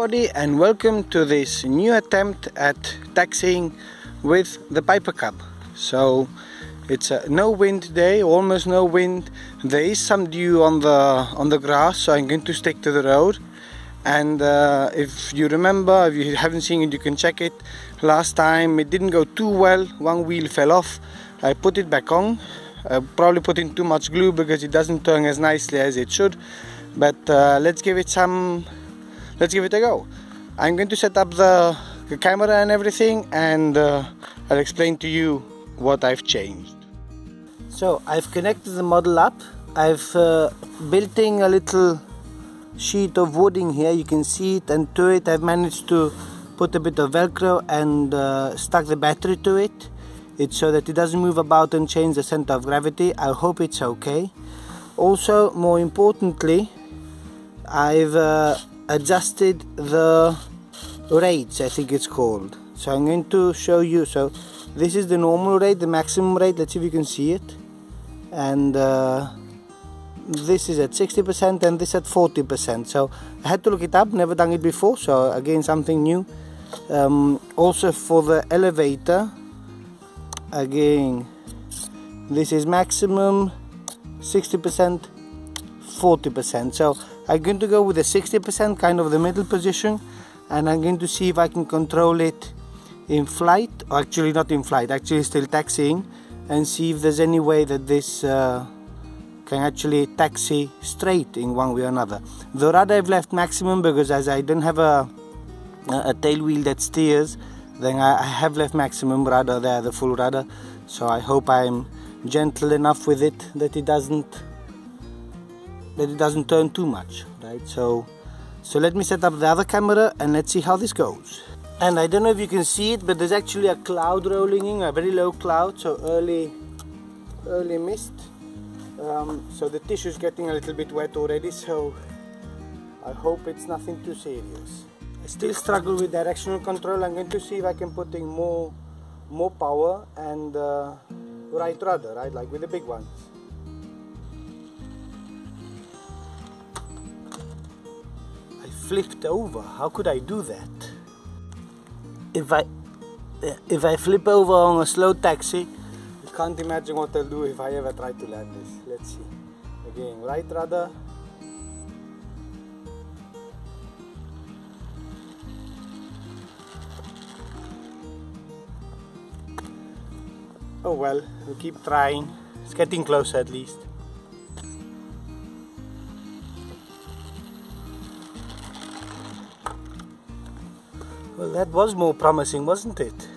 everybody and welcome to this new attempt at taxiing with the Piper Cub. So it's a no wind day, almost no wind. There is some dew on the on the grass, so I'm going to stick to the road. And uh, if you remember, if you haven't seen it, you can check it. Last time it didn't go too well. One wheel fell off. I put it back on. I probably put in too much glue because it doesn't turn as nicely as it should. But uh, let's give it some let's give it a go. I'm going to set up the, the camera and everything and uh, I'll explain to you what I've changed. So I've connected the model up. I've uh, built in a little sheet of wooding here. You can see it and to it I've managed to put a bit of velcro and uh, stuck the battery to it. It's so that it doesn't move about and change the center of gravity. I hope it's okay. Also, more importantly, I've uh, adjusted the rates I think it's called. So I'm going to show you so this is the normal rate the maximum rate let's see if you can see it. And uh, this is at 60% and this at 40% so I had to look it up never done it before so again something new. Um, also for the elevator again this is maximum 60% 40% so I'm going to go with a 60% kind of the middle position and I'm going to see if I can control it in flight or actually not in flight actually still taxiing and see if there's any way that this uh, can actually taxi straight in one way or another. The rudder I've left maximum because as I don't have a a tail wheel that steers then I have left maximum rudder there the full rudder. So I hope I'm gentle enough with it that it doesn't that it doesn't turn too much right? So so let me set up the other camera and let's see how this goes. And I don't know if you can see it but there's actually a cloud rolling in a very low cloud so early early mist. Um, so the tissue is getting a little bit wet already so I hope it's nothing too serious. I still struggle with directional control. I'm going to see if I can put in more more power and uh, right rudder right? Like with the big ones flipped over. How could I do that? If I if I flip over on a slow taxi, I can't imagine what I'll do if I ever try to land this. Let's see. Again, right rudder. Oh well, we'll keep trying. It's getting closer at least. Well, that was more promising, wasn't it?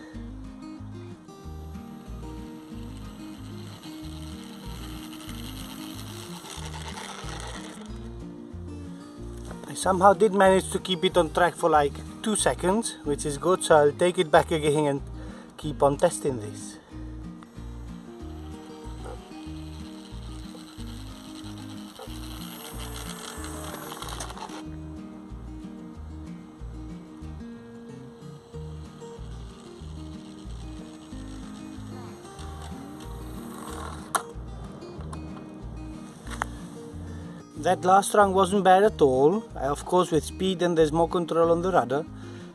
I somehow did manage to keep it on track for like two seconds, which is good, so I'll take it back again and keep on testing this. That last run wasn't bad at all. Of course, with speed and there's more control on the rudder,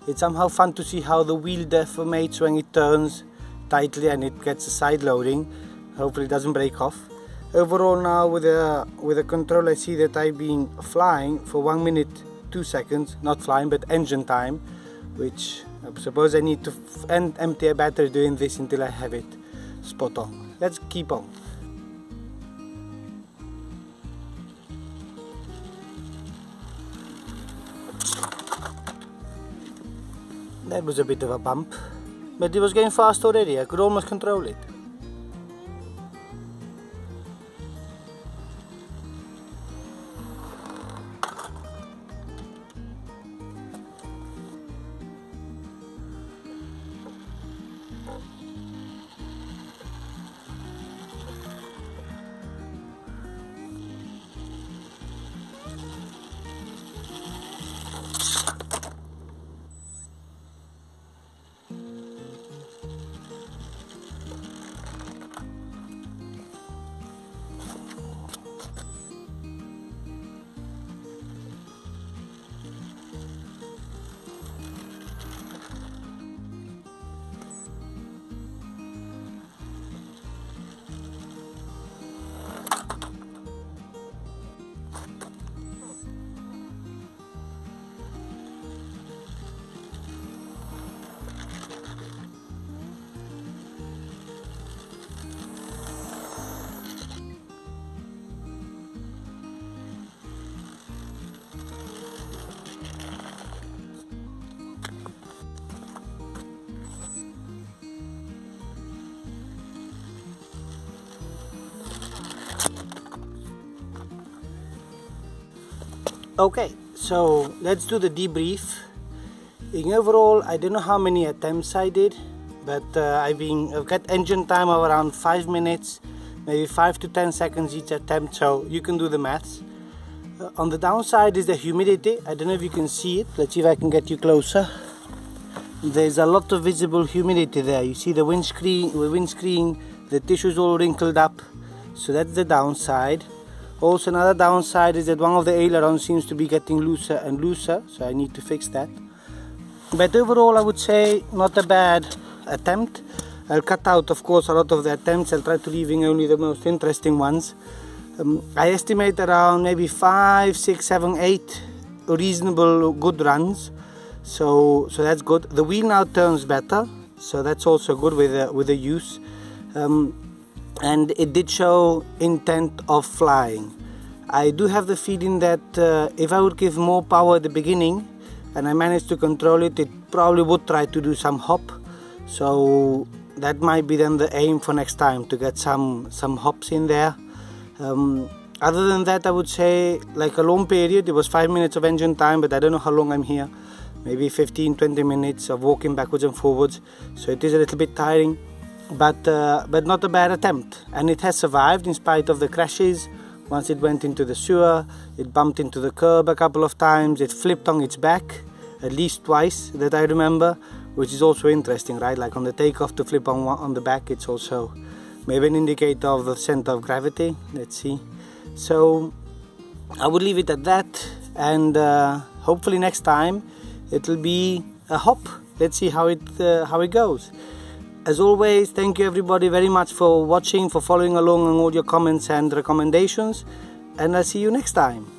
it's somehow fun to see how the wheel deformates when it turns tightly and it gets a side loading. Hopefully, it doesn't break off. Overall, now with the with the control, I see that I've been flying for one minute two seconds, not flying but engine time, which I suppose I need to empty a battery doing this until I have it spot on. Let's keep on. That was a bit of a bump, but it was going fast already, I could almost control it. Okay, so let's do the debrief. In overall, I don't know how many attempts I did, but uh, I've been I've got engine time of around five minutes, maybe five to ten seconds each attempt. So you can do the maths. Uh, on the downside is the humidity. I don't know if you can see it. Let's see if I can get you closer. There's a lot of visible humidity there. You see the windscreen, the windscreen, the tissue's all wrinkled up. So that's the downside. Also another downside is that one of the ailerons seems to be getting looser and looser. So I need to fix that. But overall I would say not a bad attempt. I'll cut out of course a lot of the attempts. I'll try to leave in only the most interesting ones. Um, I estimate around maybe five, six, seven, eight reasonable good runs. So so that's good. The wheel now turns better, so that's also good with the, with the use. Um, and it did show intent of flying. I do have the feeling that uh, if I would give more power at the beginning and I managed to control it, it probably would try to do some hop. So that might be then the aim for next time to get some some hops in there. Um, other than that, I would say like a long period. It was five minutes of engine time, but I don't know how long I'm here. Maybe 15, 20 minutes of walking backwards and forwards. So it is a little bit tiring, but uh, but not a bad attempt. And it has survived in spite of the crashes. Once it went into the sewer, it bumped into the curb a couple of times. It flipped on its back at least twice that I remember, which is also interesting, right? Like on the takeoff to flip on on the back, it's also maybe an indicator of the center of gravity let's see so I would leave it at that and uh, hopefully next time it'll be a hop let's see how it uh, how it goes as always thank you everybody very much for watching for following along and all your comments and recommendations and I'll see you next time